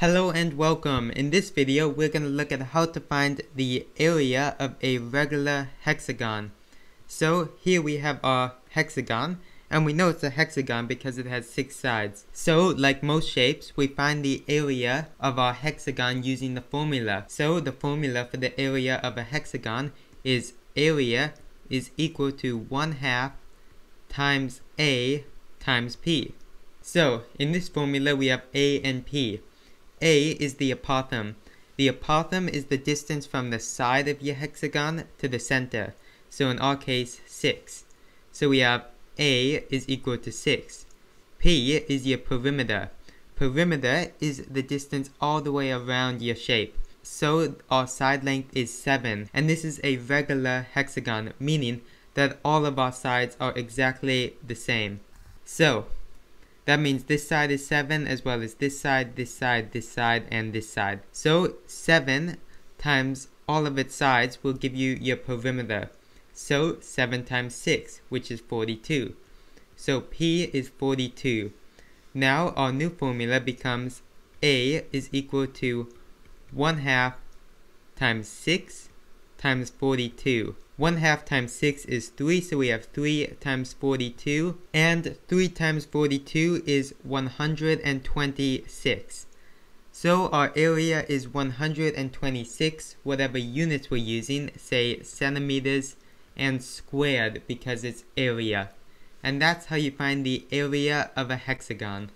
Hello and welcome. In this video, we're going to look at how to find the area of a regular hexagon. So here we have our hexagon, and we know it's a hexagon because it has six sides. So like most shapes, we find the area of our hexagon using the formula. So the formula for the area of a hexagon is area is equal to 1 half times A times P. So in this formula we have A and P. A is the apothem. The apothem is the distance from the side of your hexagon to the center. So in our case, 6. So we have A is equal to 6. P is your perimeter. Perimeter is the distance all the way around your shape. So our side length is 7. And this is a regular hexagon, meaning that all of our sides are exactly the same. So that means this side is 7 as well as this side, this side, this side, and this side. So 7 times all of its sides will give you your perimeter. So 7 times 6, which is 42. So P is 42. Now our new formula becomes A is equal to 1 half times 6 times 42. 1 half times 6 is 3, so we have 3 times 42. And 3 times 42 is 126. So our area is 126, whatever units we're using, say centimeters, and squared because it's area. And that's how you find the area of a hexagon.